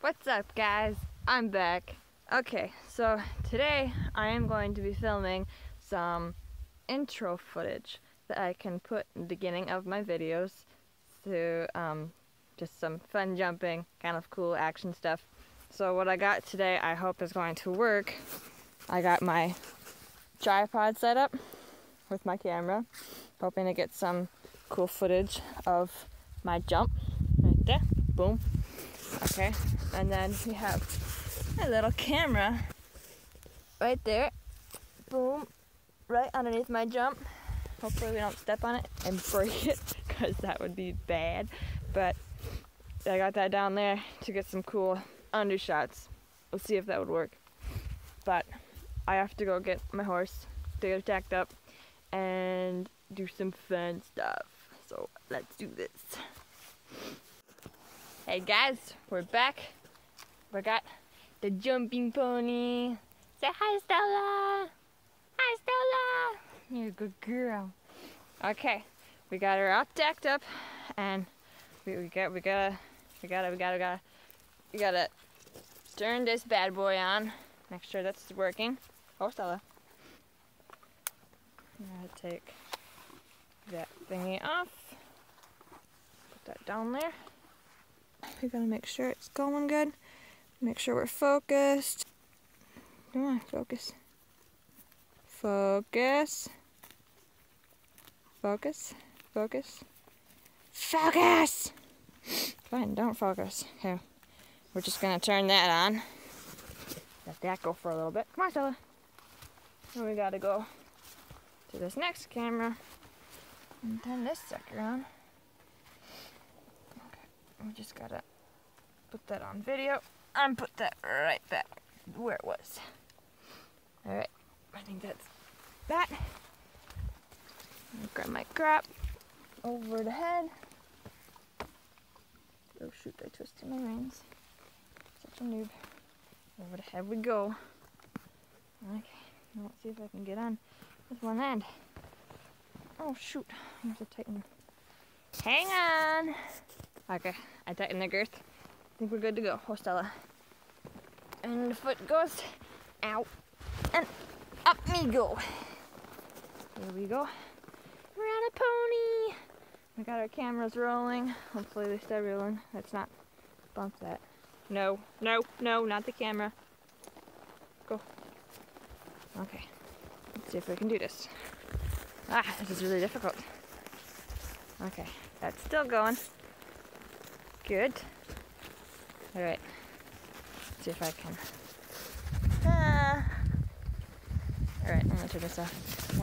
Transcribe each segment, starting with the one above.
What's up guys? I'm back. Okay, so today I am going to be filming some intro footage that I can put in the beginning of my videos to um, just some fun jumping, kind of cool action stuff. So what I got today I hope is going to work. I got my tripod set up with my camera, hoping to get some cool footage of my jump right there. Boom. Okay, and then we have a little camera right there. Boom, right underneath my jump. Hopefully we don't step on it and break it because that would be bad. But I got that down there to get some cool undershots. We'll see if that would work. But I have to go get my horse to get tacked up and do some fun stuff. So let's do this. Hey guys, we're back. We got the jumping pony. Say hi, Stella. Hi, Stella. You're a good girl. Okay, we got her all decked up, and we, we got we gotta we gotta we gotta we gotta we gotta turn this bad boy on. Make sure that's working. Oh, Stella. Gonna take that thingy off. Put that down there. We gotta make sure it's going good. Make sure we're focused. Come on, focus. Focus. Focus. Focus. Focus! Fine, don't focus. Okay. We're just gonna turn that on. Let that go for a little bit. Come on, Stella. And we gotta go to this next camera and turn this sucker on. We just gotta put that on video and put that right back where it was. Alright, I think that's that. Grab my crap over the head. Oh shoot, I twisted my reins. Such a noob. Over the head we go. Okay, let's see if I can get on with one hand. Oh shoot, I have to tighten. Hang on! Okay, I tightened the girth. I think we're good to go. Oh, Stella. And the foot goes out and up me go. Here we go. We're on a pony. We got our cameras rolling. Hopefully they stay rolling. Let's not bump that. No, no, no, not the camera. Go. Okay. Let's see if we can do this. Ah, this is really difficult. Okay, that's still going. Good. Alright. See if I can. Ah. Alright, I'm gonna turn this off.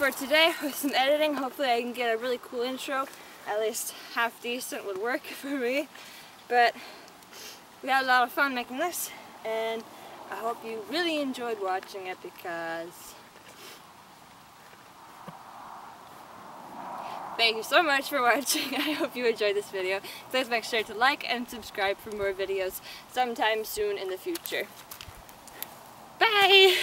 For today with some editing. Hopefully I can get a really cool intro. At least half decent would work for me. But we had a lot of fun making this and I hope you really enjoyed watching it because Thank you so much for watching. I hope you enjoyed this video. Please make sure to like and subscribe for more videos sometime soon in the future. Bye!